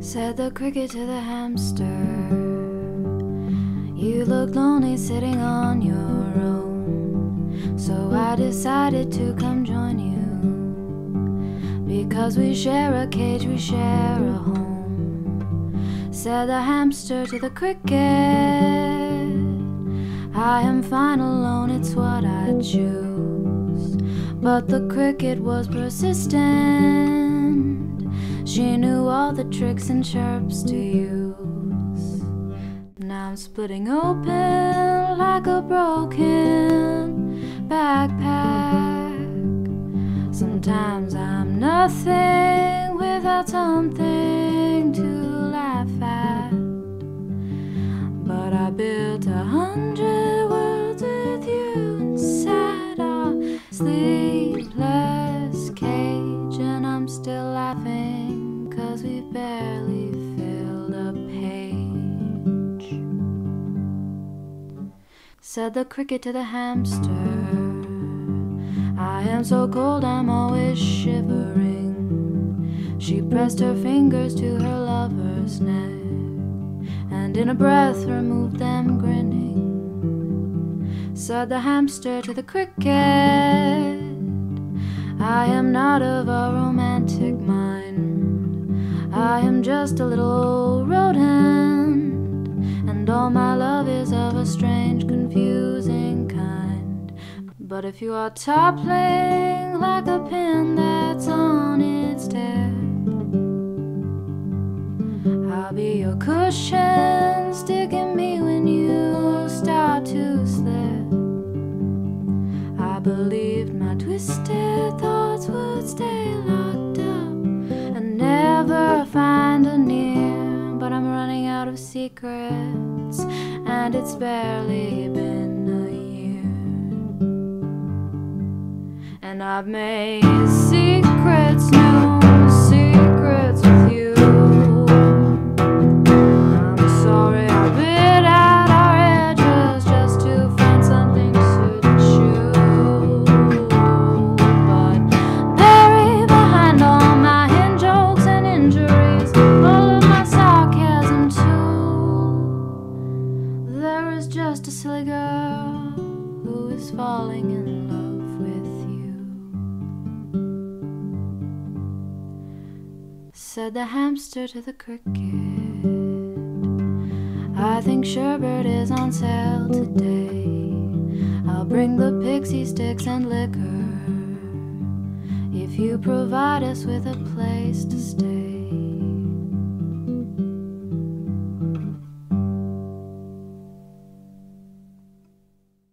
Said the cricket to the hamster. You look lonely sitting on your own. So I decided to come join you. Because we share a cage, we share a home. Said the hamster to the cricket. I am fine alone, it's what I choose. But the cricket was persistent. She knew all the tricks and chirps to use. Now I'm splitting open like a broken backpack. Sometimes I'm nothing without something A hundred worlds with you inside our sleepless cage, and I'm still laughing cause we barely filled a page. Said the cricket to the hamster. I am so cold, I'm always shivering. She pressed her fingers to her lover's neck and in a breath removed them grinning. Said the hamster to the cricket, I am not of a romantic mind. I am just a little rodent, and all my love is of a strange, confusing kind. But if you are toppling like a pin that's on its tip, I'll be your cushion, sticking me when you start to slip. I believed my twisted thoughts would stay locked up and never find a near. But I'm running out of secrets, and it's barely been a year. And I've made secrets, new girl who is falling in love with you. Said the hamster to the cricket. I think sherbet is on sale today. I'll bring the pixie sticks and liquor if you provide us with a place to stay.